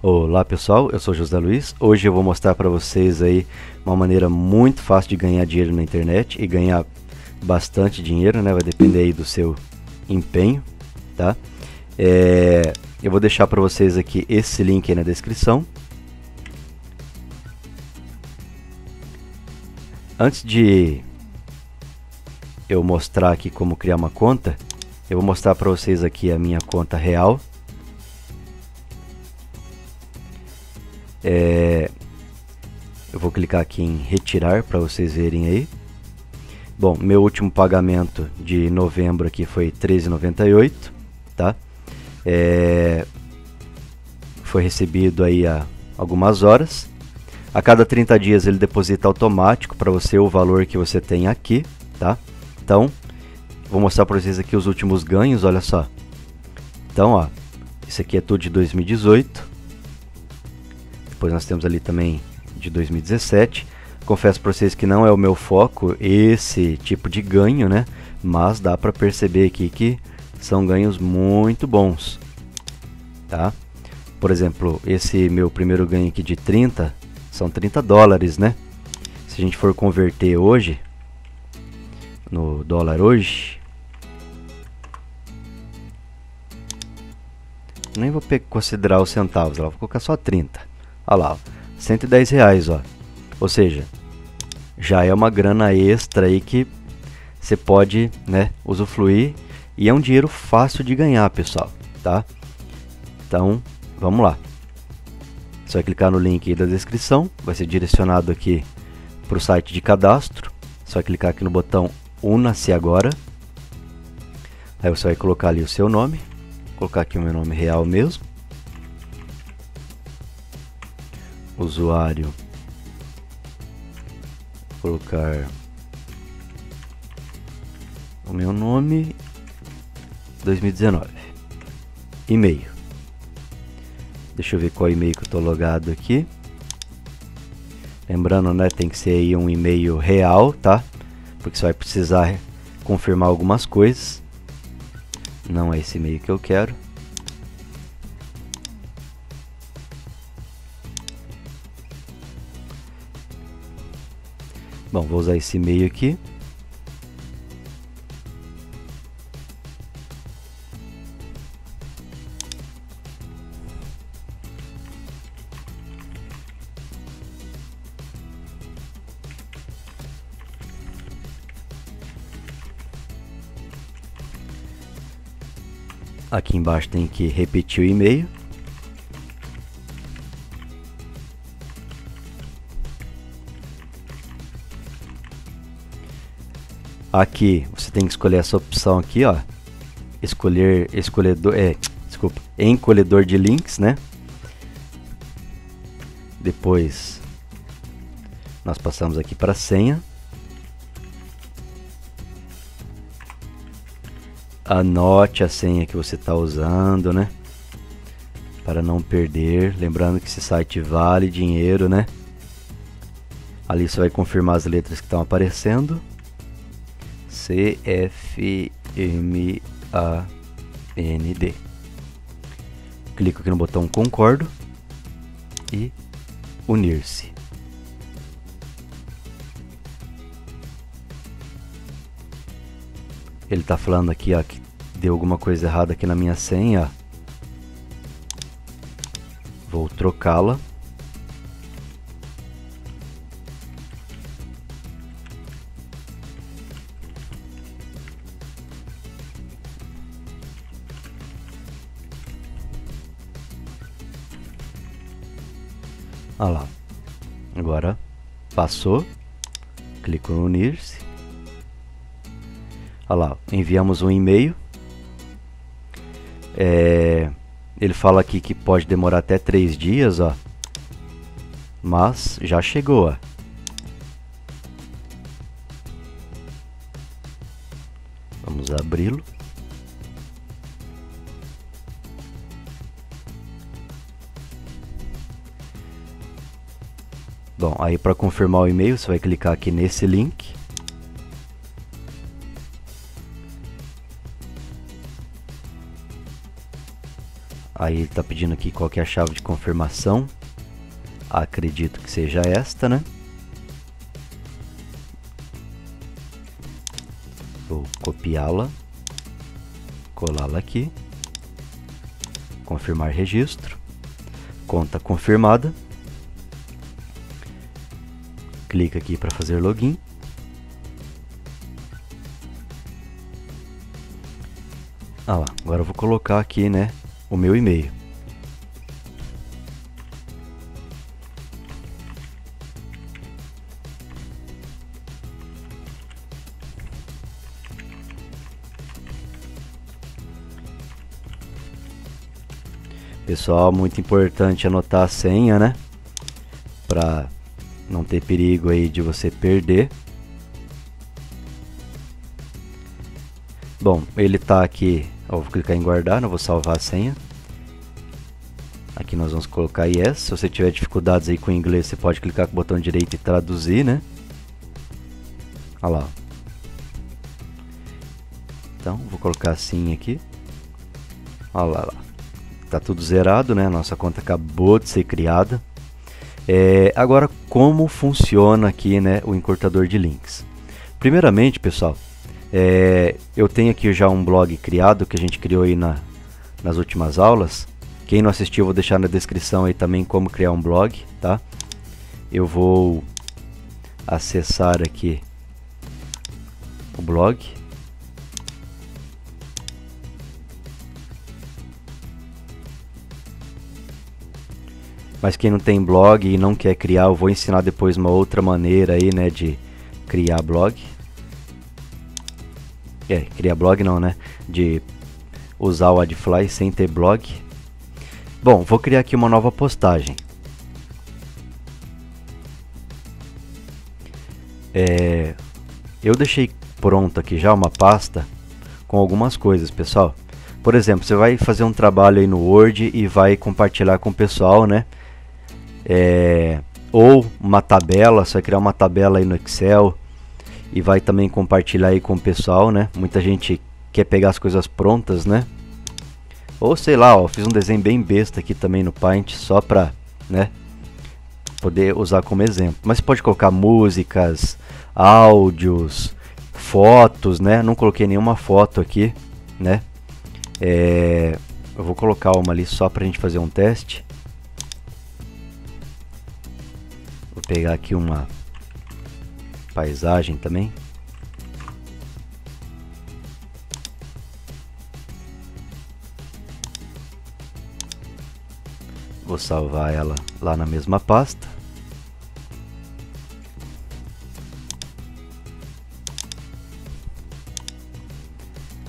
Olá pessoal, eu sou José Luiz. Hoje eu vou mostrar para vocês aí uma maneira muito fácil de ganhar dinheiro na internet e ganhar bastante dinheiro, né? Vai depender aí do seu empenho, tá? É, eu vou deixar para vocês aqui esse link na descrição. Antes de eu mostrar aqui como criar uma conta, eu vou mostrar para vocês aqui a minha conta real É, eu vou clicar aqui em retirar para vocês verem aí. Bom, meu último pagamento de novembro aqui foi 13,98, tá? É, foi recebido aí há algumas horas. A cada 30 dias ele deposita automático para você o valor que você tem aqui, tá? Então, vou mostrar para vocês aqui os últimos ganhos, olha só. Então, ó, isso aqui é tudo de 2018. Depois nós temos ali também de 2017. Confesso para vocês que não é o meu foco esse tipo de ganho, né? Mas dá para perceber aqui que são ganhos muito bons, tá? Por exemplo, esse meu primeiro ganho aqui de 30 são 30 dólares, né? Se a gente for converter hoje no dólar hoje, nem vou considerar os centavos, vou colocar só 30. Olha lá, 110 reais, ó. Ou seja, já é uma grana extra aí que você pode, né, usufruir e é um dinheiro fácil de ganhar, pessoal, tá? Então, vamos lá. Vai clicar no link da descrição, vai ser direcionado aqui para o site de cadastro. Vai clicar aqui no botão Una-se agora. Aí você vai colocar ali o seu nome, Vou colocar aqui o meu nome real mesmo. Usuário. Colocar o meu nome 2019 e-mail. Deixa eu ver qual e-mail que eu estou logado aqui. Lembrando né tem que ser aí um e-mail real tá? Porque você vai precisar confirmar algumas coisas. Não é esse e-mail que eu quero Bom, vou usar esse e-mail aqui. Aqui embaixo tem que repetir o e-mail. Aqui você tem que escolher essa opção aqui, ó. Escolher escolhedor, é, desculpa, encolhedor de links, né? Depois nós passamos aqui para senha. Anote a senha que você está usando, né? Para não perder. Lembrando que esse site vale dinheiro, né? Ali você vai confirmar as letras que estão aparecendo. C F M A N D. Clico aqui no botão concordo e unir-se. Ele está falando aqui ó, que deu alguma coisa errada aqui na minha senha. Vou trocá-la. Olha lá. Agora passou. Clico no unir-se. Olha lá, enviamos um e-mail. É, ele fala aqui que pode demorar até três dias, ó. Mas já chegou, ó. Vamos abri-lo. Bom, aí para confirmar o e-mail, você vai clicar aqui nesse link. Aí ele tá pedindo aqui qual é a chave de confirmação. Acredito que seja esta, né? Vou copiá-la, colá-la aqui, confirmar registro, conta confirmada. Clica aqui para fazer login. Ah lá, agora eu vou colocar aqui, né, o meu e-mail. Pessoal, muito importante anotar a senha, né? Para não ter perigo aí de você perder. Bom, ele tá aqui, eu vou clicar em guardar, não vou salvar a senha. Aqui nós vamos colocar yes. Se você tiver dificuldades aí com o inglês, você pode clicar com o botão direito e traduzir, né? Olha lá. Então, vou colocar assim aqui. Olha lá, lá. Tá tudo zerado, né? Nossa conta acabou de ser criada. É, agora, como funciona aqui né, o encurtador de links? Primeiramente, pessoal, é, eu tenho aqui já um blog criado que a gente criou aí na, nas últimas aulas. Quem não assistiu, vou deixar na descrição aí também como criar um blog, tá? Eu vou acessar aqui o blog. Mas quem não tem blog e não quer criar, eu vou ensinar depois uma outra maneira aí, né, de criar blog. É, criar blog não, né? De usar o Adfly sem ter blog. Bom, vou criar aqui uma nova postagem. É, eu deixei pronto aqui já uma pasta com algumas coisas, pessoal. Por exemplo, você vai fazer um trabalho aí no Word e vai compartilhar com o pessoal, né? É, ou uma tabela, você vai criar uma tabela aí no Excel e vai também compartilhar aí com o pessoal, né? Muita gente quer pegar as coisas prontas, né? Ou sei lá, ó, fiz um desenho bem besta aqui também no Paint só pra, né, poder usar como exemplo. Mas você pode colocar músicas, áudios, fotos, né? Não coloquei nenhuma foto aqui, né? É, eu vou colocar uma ali só pra gente fazer um teste. Pegar aqui uma paisagem também. Vou salvar ela lá na mesma pasta.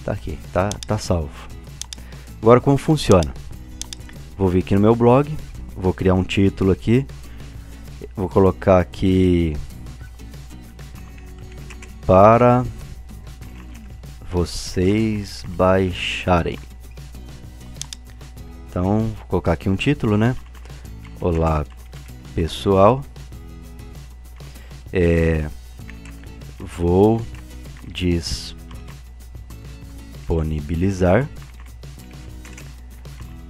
Tá aqui, tá, tá salvo. Agora como funciona? Vou vir aqui no meu blog, vou criar um título aqui Vou colocar aqui para vocês baixarem. Então, vou colocar aqui um título, né? Olá, pessoal. É, vou disponibilizar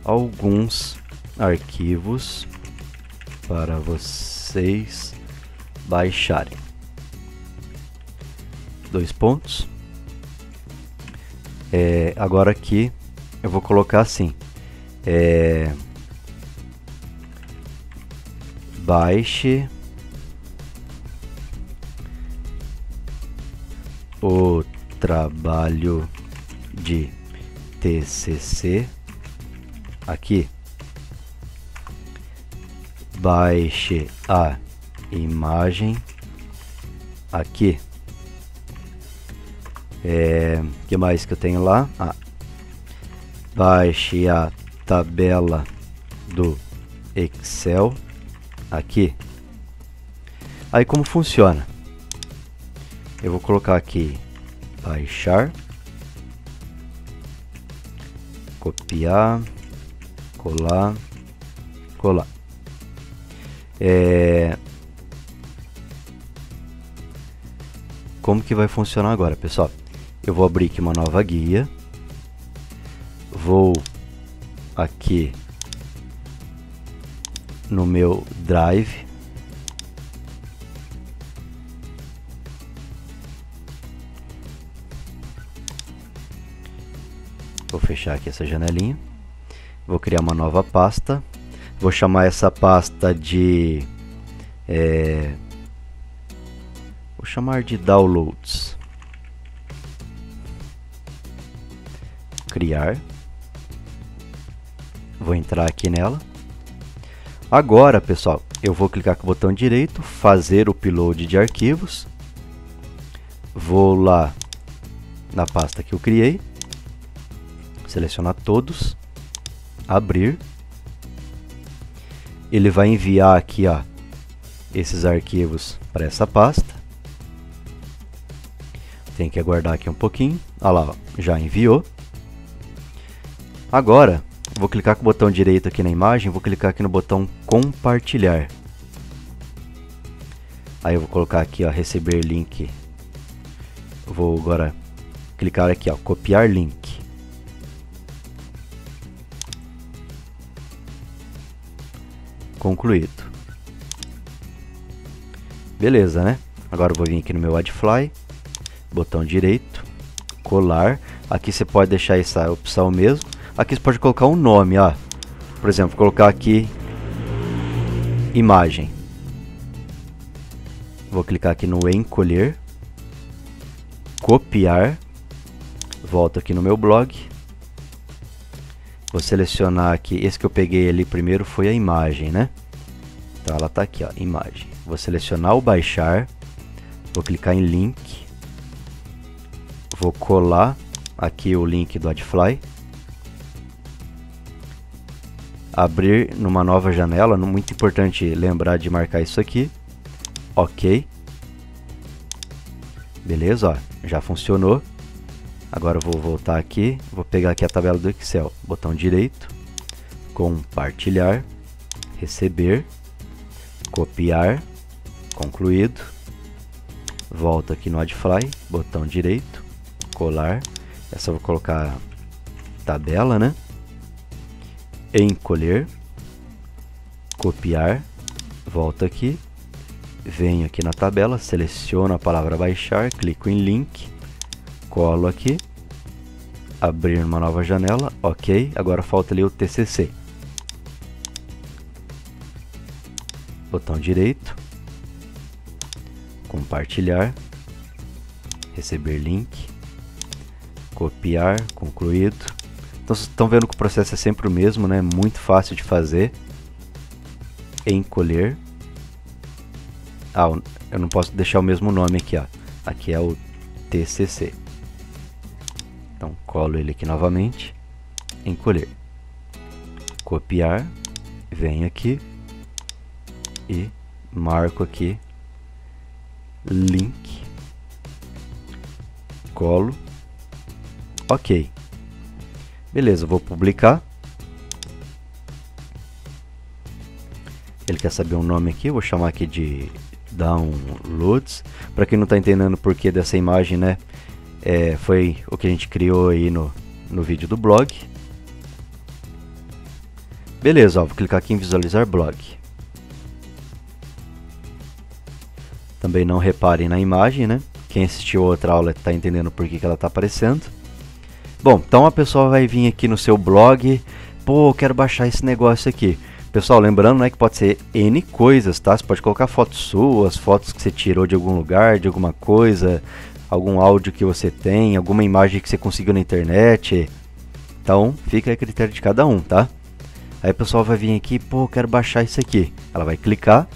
alguns arquivos para vocês vocês baixarem. Dois pontos. É, agora aqui eu vou colocar assim. É, baixe o trabalho de TCC aqui baixe a imagem aqui. É, que mais que eu tenho lá? Ah, baixe a tabela do Excel aqui. Aí como funciona? Eu vou colocar aqui baixar, copiar, colar, colar. É... Como que vai funcionar agora, pessoal? Eu vou abrir aqui uma nova guia. Vou aqui no meu Drive. Vou fechar aqui essa janelinha. Vou criar uma nova pasta. Vou chamar essa pasta de... É, vou chamar de Downloads. Criar. Vou entrar aqui nela. Agora, pessoal, eu vou clicar com o botão direito, fazer o upload de arquivos. Vou lá na pasta que eu criei, selecionar todos, abrir. Ele vai enviar aqui, ó, esses arquivos para essa pasta. Tem que aguardar aqui um pouquinho. Olha lá, ó, já enviou. Agora, Vou clicar com o botão direito aqui na imagem, vou clicar aqui no botão compartilhar. Aí eu vou colocar aqui, ó, receber link. Vou agora clicar aqui, ó, copiar link. Concluído. Beleza, né? Agora eu vou vir aqui no meu AdFly, botão direito, colar. Aqui você pode deixar essa opção mesmo. Aqui você pode colocar um nome, ó. Por exemplo, colocar aqui imagem. Vou clicar aqui no encolher, copiar, volto aqui no meu blog. Vou selecionar aqui, esse que eu peguei ali primeiro foi a imagem, né? Então ela está aqui, ó, imagem. Vou selecionar o baixar, vou clicar em link, vou colar aqui o link do AdFly abrir numa nova janela, muito importante lembrar de marcar isso aqui. Ok. Beleza, ó, já funcionou. Agora eu vou voltar aqui, vou pegar aqui a tabela do Excel, botão direito, compartilhar, receber, copiar, concluído. Volto aqui no AdFly, botão direito, colar. Essa eu vou colocar tabela, né? encolher, copiar, volto aqui, venho aqui na tabela, seleciono a palavra baixar, clico em link, colo aqui, abrir uma nova janela, ok, agora falta ali o TCC. Botão direito, compartilhar, receber link, copiar, concluído, então vocês estão vendo que o processo é sempre o mesmo, né? Muito fácil de fazer. Encolher. Ah, eu não posso deixar o mesmo nome aqui, ó. Aqui é o TCC. Então colo ele aqui novamente. Encolher. Copiar. Venho aqui. E marco aqui. Link. Colo. Ok. Beleza, vou publicar. Ele quer saber um nome aqui, vou chamar aqui de downloads. Para quem não está entendendo o porquê dessa imagem, né? É, foi o que a gente criou aí no, no vídeo do blog. Beleza, ó, vou clicar aqui em visualizar blog. Também não reparem na imagem, né? Quem assistiu outra aula está entendendo por que, que ela está aparecendo. Bom, então a pessoa vai vir aqui no seu blog, pô, quero baixar esse negócio aqui. Pessoal, lembrando né, que pode ser N coisas, tá? Você pode colocar fotos suas, fotos que você tirou de algum lugar, de alguma coisa, algum áudio que você tem, alguma imagem que você conseguiu na internet. Então, fica a critério de cada um, tá? Aí a pessoa vai vir aqui, pô, quero baixar isso aqui. Ela vai clicar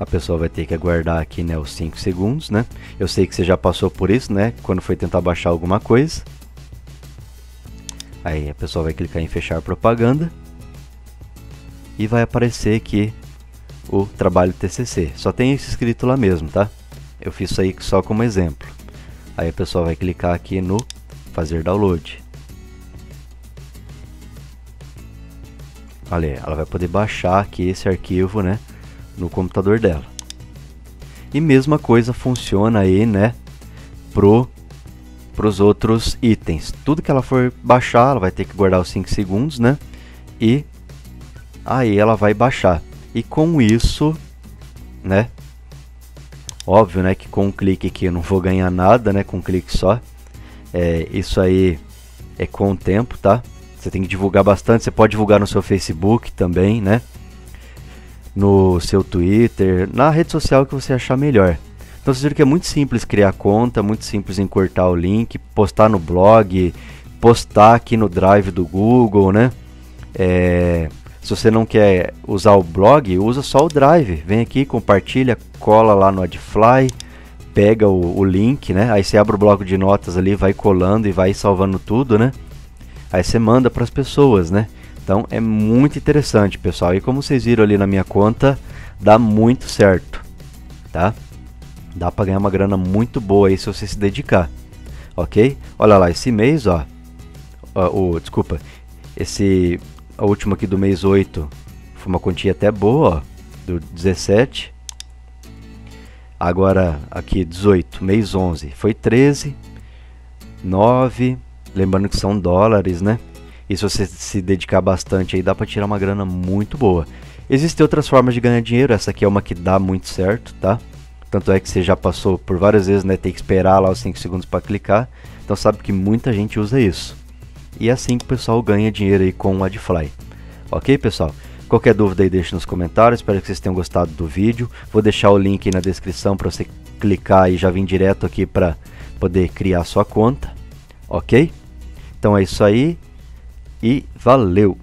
a pessoa vai ter que aguardar aqui né, os 5 segundos, né? Eu sei que você já passou por isso, né? Quando foi tentar baixar alguma coisa. Aí a pessoa vai clicar em fechar propaganda. E vai aparecer aqui o trabalho TCC. Só tem isso escrito lá mesmo, tá? Eu fiz isso aí só como exemplo. Aí a pessoa vai clicar aqui no fazer download. Olha, ela vai poder baixar aqui esse arquivo, né? no computador dela. E mesma coisa funciona aí, né, pro para os outros itens. Tudo que ela for baixar, ela vai ter que guardar os 5 segundos, né? E aí ela vai baixar. E com isso, né? Óbvio, né, que com um clique aqui eu não vou ganhar nada, né, com um clique só. É, isso aí é com o tempo, tá? Você tem que divulgar bastante, você pode divulgar no seu Facebook também, né? No seu Twitter, na rede social que você achar melhor. Então vocês viram que é muito simples criar conta, muito simples encurtar o link, postar no blog, postar aqui no Drive do Google, né? É, se você não quer usar o blog, usa só o Drive. Vem aqui, compartilha, cola lá no Adfly, pega o, o link, né? Aí você abre o bloco de notas ali, vai colando e vai salvando tudo, né? Aí você manda para as pessoas, né? Então é muito interessante, pessoal. E como vocês viram ali na minha conta, dá muito certo, tá? Dá para ganhar uma grana muito boa aí se você se dedicar, ok? Olha lá, esse mês, ó, o, desculpa, esse a última aqui do mês 8 foi uma quantia até boa, do 17. Agora aqui 18, mês 11 foi 13, 9, lembrando que são dólares, né? E se você se dedicar bastante aí dá para tirar uma grana muito boa. Existem outras formas de ganhar dinheiro, essa aqui é uma que dá muito certo, tá? Tanto é que você já passou por várias vezes, né? Tem que esperar lá os 5 segundos para clicar. Então sabe que muita gente usa isso. E é assim que o pessoal ganha dinheiro aí com o Adfly. Ok, pessoal? Qualquer dúvida aí deixe nos comentários, espero que vocês tenham gostado do vídeo. Vou deixar o link aí na descrição para você clicar e já vir direto aqui para poder criar sua conta. Ok? Então é isso aí e valeu!